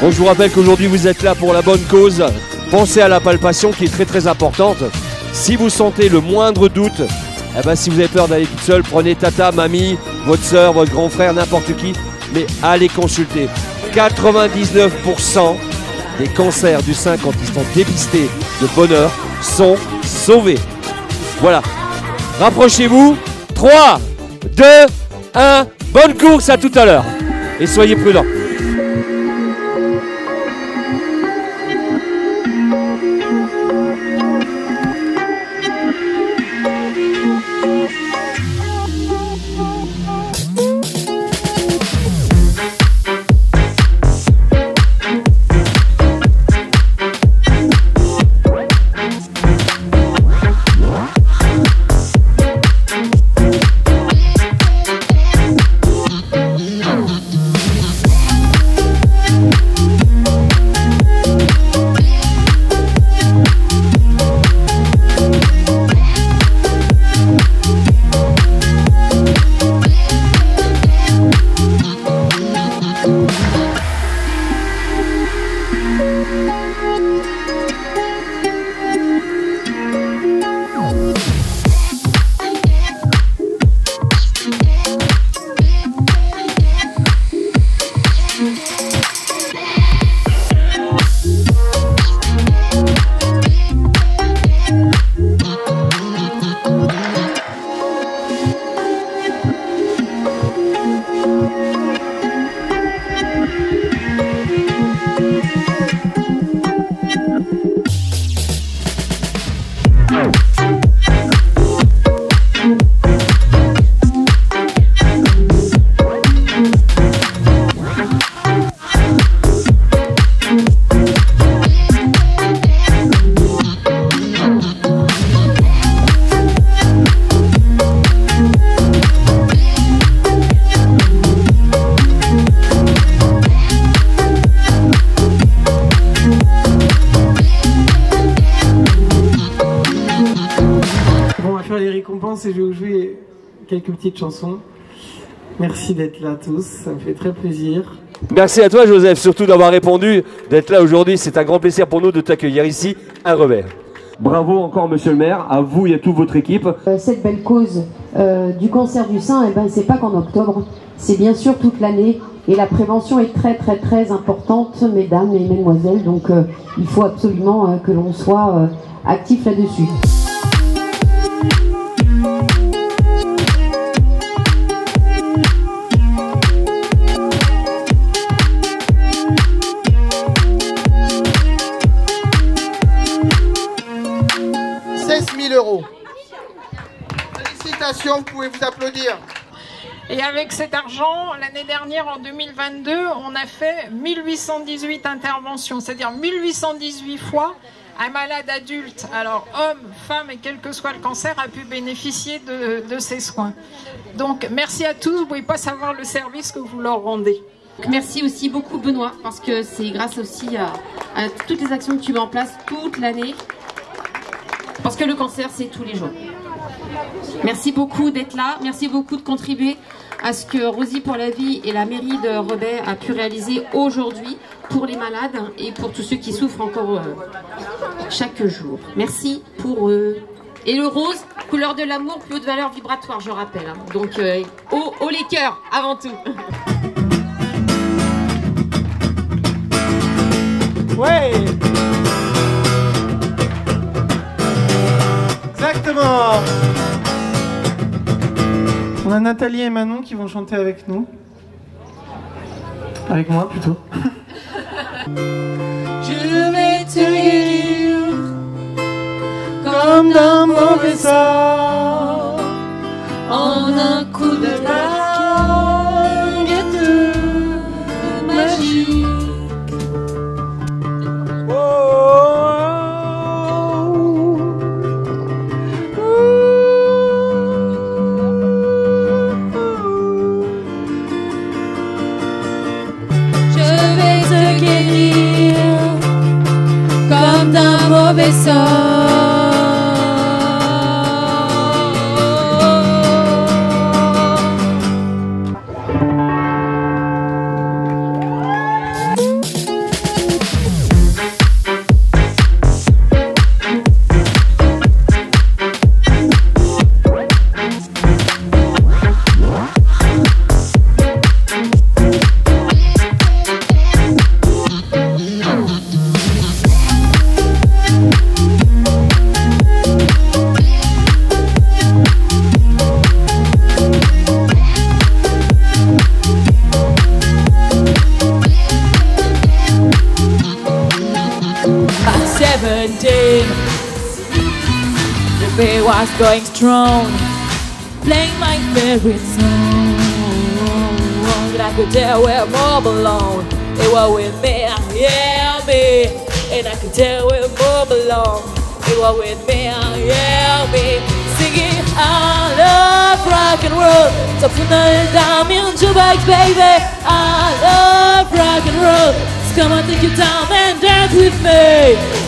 Bon, je vous rappelle qu'aujourd'hui vous êtes là pour la bonne cause. Pensez à la palpation qui est très très importante. Si vous sentez le moindre doute, eh ben, si vous avez peur d'aller toute seule, prenez tata, mamie, votre soeur, votre grand frère, n'importe qui, mais allez consulter. 99% des cancers du sein quand ils sont dépistés de bonheur sont sauvés. Voilà. Rapprochez-vous. 3, 2, 1. Bonne course à tout à l'heure. Et soyez prudents. Les récompenses et je vais vous jouer quelques petites chansons. Merci d'être là tous, ça me fait très plaisir. Merci à toi Joseph, surtout d'avoir répondu, d'être là aujourd'hui. C'est un grand plaisir pour nous de t'accueillir ici à Revers. Bravo encore monsieur le maire, à vous et à toute votre équipe. Euh, cette belle cause euh, du cancer du sein, eh ben, c'est pas qu'en octobre, c'est bien sûr toute l'année. Et la prévention est très très très importante, mesdames et mesdemoiselles. Donc euh, il faut absolument euh, que l'on soit euh, actif là-dessus. – vous pouvez vous applaudir. Et avec cet argent, l'année dernière, en 2022, on a fait 1818 interventions, c'est-à-dire 1818 fois un malade adulte, alors homme, femme et quel que soit le cancer, a pu bénéficier de, ces soins. Donc merci à tous, vous ne pouvez pas savoir le service que vous leur rendez. Merci aussi beaucoup Benoît, parce que c'est grâce aussi à, à toutes les actions que tu mets en place toute l'année. Parce que le cancer, c'est tous les jours. Merci beaucoup d'être là, merci beaucoup de contribuer à ce que Rosie pour la vie et la mairie de Rebais a pu réaliser aujourd'hui pour les malades et pour tous ceux qui souffrent encore euh, chaque jour. Merci pour eux. Et le rose, couleur de l'amour, plus haute valeur vibratoire, je rappelle. hein. Donc, euh, haut, haut les cœurs, avant tout. Ouais Exactement On a Nathalie et Manon qui vont chanter avec nous. Avec moi plutôt. d'un mauvais sort en un coup de langue et de magie. Oh, Je vais te guérir comme d'un mauvais sort. 17 The beat was going strong. Playing my favorite song. And I could tell we're more belong. It was with me, yeah me. And I could tell we're more belong. It was with me, yeah me. Singing I love rock and roll. So tonight I'm in jukebox baby. I love rock and roll. So come on take your time and dance with me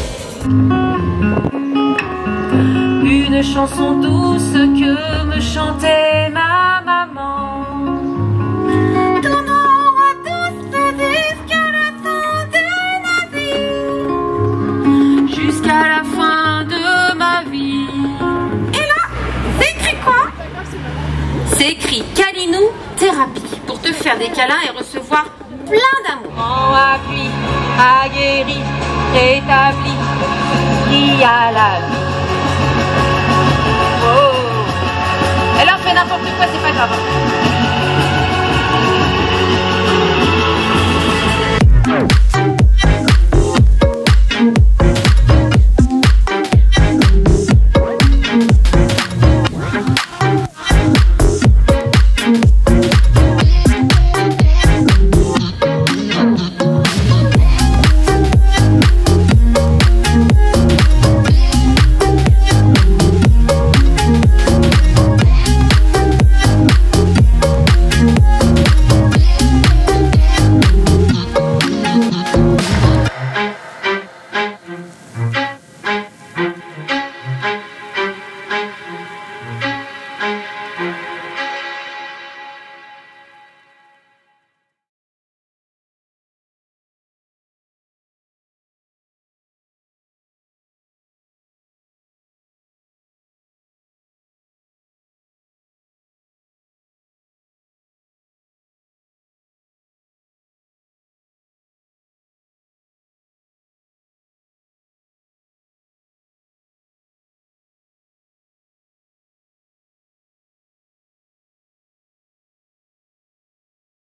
Une chanson douce que me chantait ma maman. Tournons à tous jusqu'à la fin de ma vie. Jusqu'à la fin de ma vie. Et là, c'est écrit quoi? C'est écrit Kalinou Thérapie pour te faire des câlins et recevoir plein d'amour. En appui, aguerri, rétabli, a la vie. Oh. Elle en fait n'importe quoi, c'est pas grave.